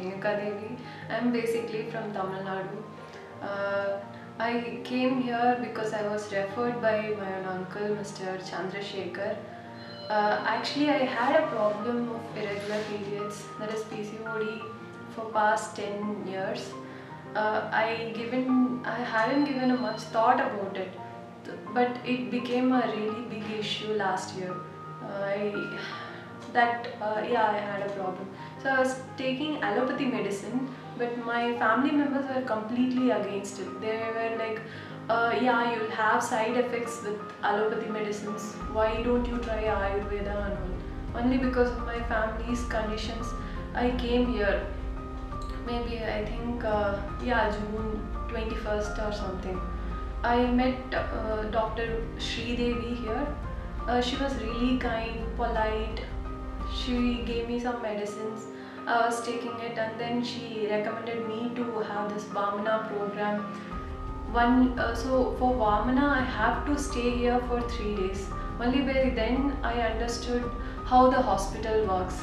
Renuka Devi. I'm basically from Tamil Nadu. Uh, I came here because I was referred by my own uncle, Mr. Chandrasekhar. Uh, actually, I had a problem of irregular periods, that is PCOD, for past 10 years. Uh, I given I hadn't given much thought about it, but it became a really big issue last year. I that uh, yeah I had a problem. So I was taking allopathy medicine, but my family members were completely against it. They were like, uh, yeah, you'll have side effects with allopathy medicines. Why don't you try Ayurveda and all? Only because of my family's conditions, I came here. Maybe I think uh, yeah June 21st or something. I met uh, Dr. Sri Devi here. Uh, she was really kind, polite. She gave me some medicines. I was taking it, and then she recommended me to have this Vamana program. One uh, so for Vamana, I have to stay here for three days. Only by then I understood how the hospital works.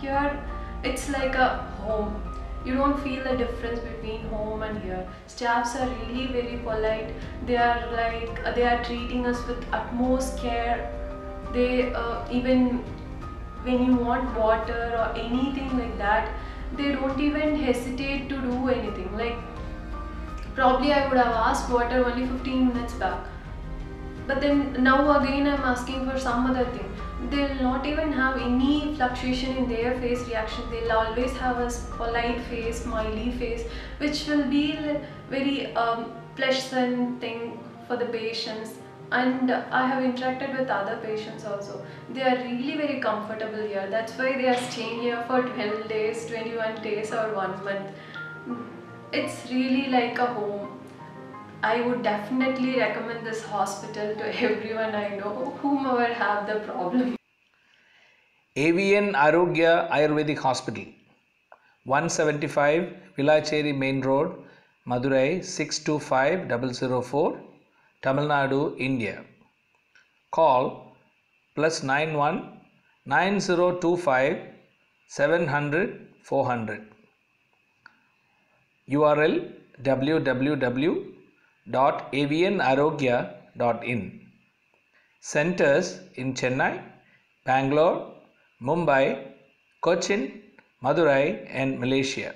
Here, it's like a home you don't feel the difference between home and here staffs are really very polite they are like uh, they are treating us with utmost care they uh, even when you want water or anything like that they don't even hesitate to do anything. Like probably i would have asked water only 15 minutes back. But then now again i'm asking for some other thing. They'll not even have any fluctuation in their face reaction. They'll always have a polite face smiley face which will be very um, pleasant thing for the patients and i have interacted with other patients also. They are really very comfortable here. That's why they are staying here for 12 days 21 days or one month. It's really like a home. I would definitely recommend this hospital to everyone I know, whomever have the problem. AVN Arogya Ayurvedic Hospital, 175 Villacheri Main Road, Madurai 625004, Tamil Nadu, India. Call plus 91 9025 700 400. URL www.avnarogya.in. Centers in Chennai, Bangalore, Mumbai, Cochin, Madurai, and Malaysia.